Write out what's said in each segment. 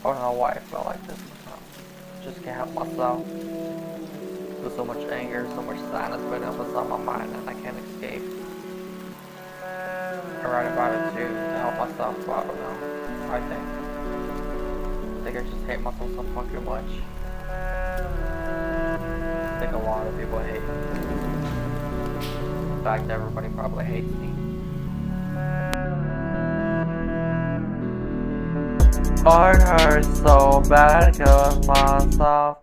I don't know why I felt like this. Just can't help myself. There's so much anger, so much sadness but up inside my mind and I can't escape. I write about it too to help myself, but I don't know. I think. I think I just hate myself so fucking much. I think a lot of people hate me. In fact, everybody probably hates me. I hurt so bad cause myself.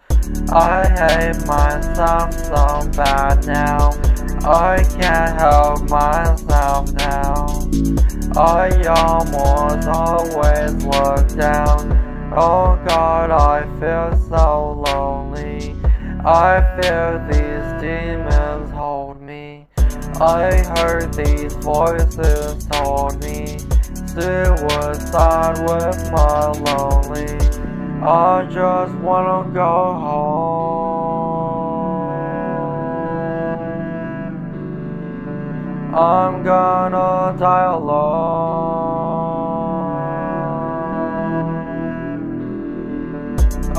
I hate myself so bad now. I can't help myself now. I almost always look down. Oh God, I feel so lonely. I feel these demons hold me. I heard these voices told me suicide with my lonely. I just wanna go home. I'm gonna die alone.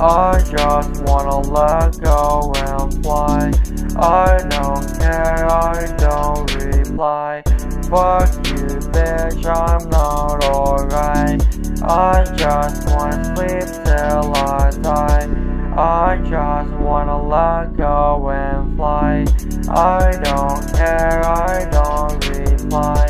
I just wanna let go and fly. I don't care, I don't reply. Fuck you, bitch, I'm not. I just wanna sleep till I die. I just wanna let go and fly. I don't care, I don't reply.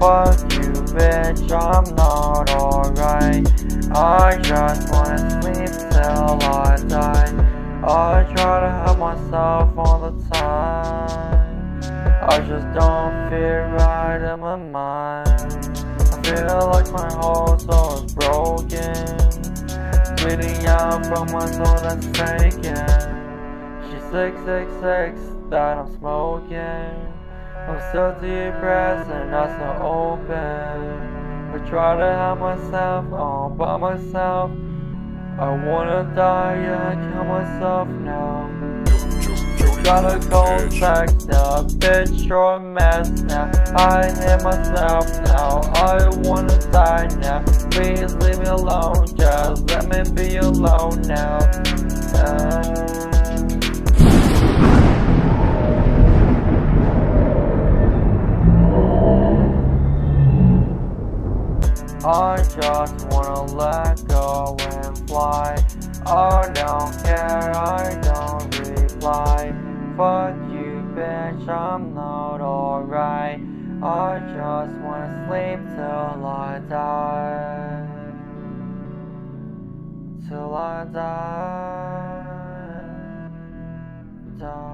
Fuck you, bitch, I'm not alright. I just wanna sleep till I die. I try to help myself all the time. I just don't feel right in my mind. I feel like my whole is broken. Bleeding out from my soul that's taken. She's 666 that I'm smoking. I'm so depressed and not so open. I try to help myself all by myself. I wanna die, yeah, kill myself now. Gotta go back now, bitch, you're a mess now. I hate myself now, I wanna die now. Please leave me alone, just let me be alone now. Uh, I just wanna let go and fly. I don't care, I don't reply. Fuck you, bitch, I'm not alright. I just wanna sleep till I die. Till I die. Die.